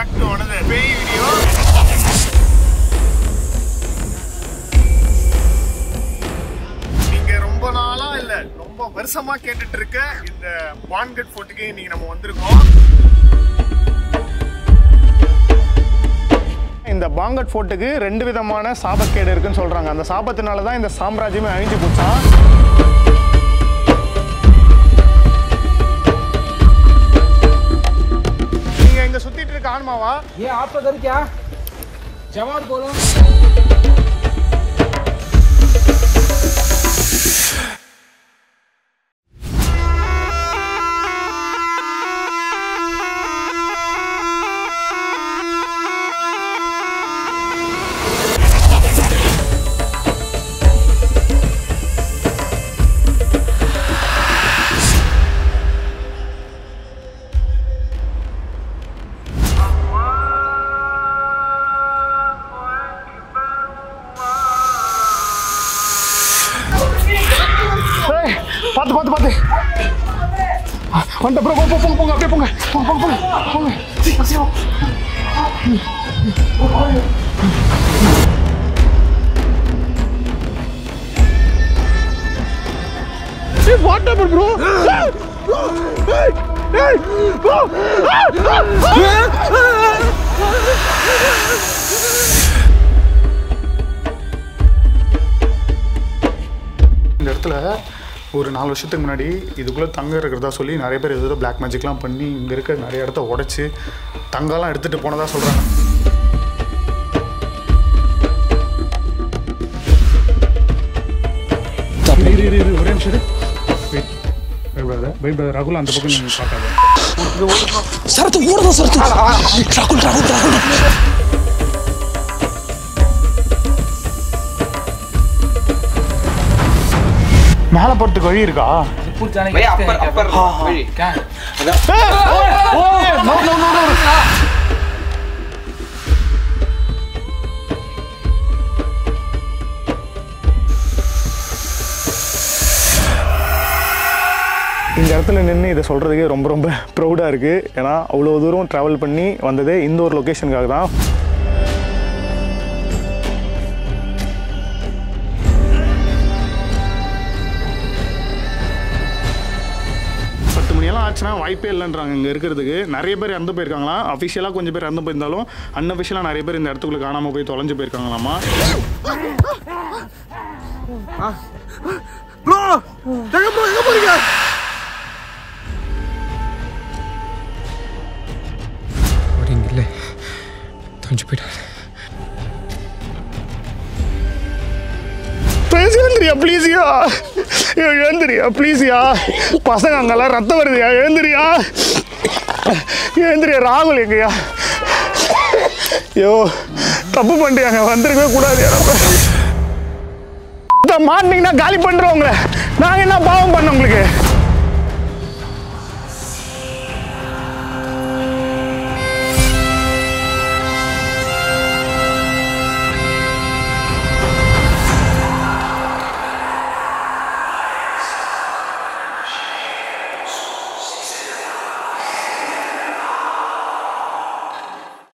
Back to another பேய் video நீங்க ரொம்ப நாளா இல்ல ரொம்ப வருஷமா கேட்டுட்டு இருக்க இந்த வான்கட் ஃபோர்ட்டுக்கு இன்னைக்கு நம்ம வந்திருக்கோம். இந்த பாங்கட் ஃபோர்ட்டுக்கு ரெண்டு விதமான சாபக்கேடு இருக்குன்னு சொல்றாங்க. அந்த சாபத்தினால தான் இந்த சாம்ராஜ்யமே அழிஞ்சு போச்சான் சுத்திட்டு இருக்க ஆன்மாவா? ஏன் ஆத்மா கருக்கியா ஜவான் போலும். பாத்து பாத்து பாத்து வந்துட்ட bro, போ, போ, போங்க போங்க அப்படியே போங்க. போங்க போங்க போங்க. போங்க. சீக்கிரம் hey, bro. Ah, இந்த இடத்துல ஒரு நாலு வருஷத்துக்கு முன்னாடி இதுக்குள்ளே தங்கம் இருக்கிறதா சொல்லி நிறைய பேர் எதோ பிளாக் மேஜிக்லாம் பண்ணி இங்கே இருக்க நிறைய இடத்த உடச்சி தங்கம்லாம் எடுத்துகிட்டு போனதாக சொல்கிறாங்க ஒரே நிமிஷம் வெயிட் வெயிட் பிரதர் ரகுல் அந்த பக்கம் நீங்கள் பார்க்காத. சரத்து ஓடுதான் சரத்து. ராகுல் ராகுல் ராகுல். மேல போறதுக்கு வழி இருக்கா? இந்த இடத்துல நின்று இதை சொல்கிறதுக்கே ரொம்ப ரொம்ப ப்ரௌடாக இருக்குது ஏன்னா அவ்வளோ தூரம் ட்ராவல் பண்ணி வந்ததே இந்த ஒரு லொக்கேஷனுக்காக தான் ஆச்சுன்னா வாய்ப்பே இல்லைன்றாங்க. இங்கே இருக்கிறதுக்கு நிறைய பேர் இறந்து போயிருக்காங்களாம் அஃபிஷியலாக கொஞ்சம் பேர் இறந்து போயிருந்தாலும் அன்அஃபிஷியலாக நிறைய பேர் இந்த இடத்துக்குள்ள காணாமல் போய் தொலைஞ்சு போயிருக்காங்களாமா? और இல்லை. தொலைஞ்சு போயிட்டாரு. எழுந்திரியா ப்ளீஸ்யா எழுந்திரியா ப்ளீஸ்யா பசங்க அங்கெல்லாம் ரத்தம் வருதுயா எழுந்திரியா எழுந்திரியா ராகுல் எங்கயா? ஐயோ தப்பு பண்ணியாங்க வந்திருக்கவே கூடாது மாட்டினீங்கன்னா காலி பண்ணுறோம் உங்களை. நாங்கள் என்ன பாவம் பண்ண உங்களுக்கு?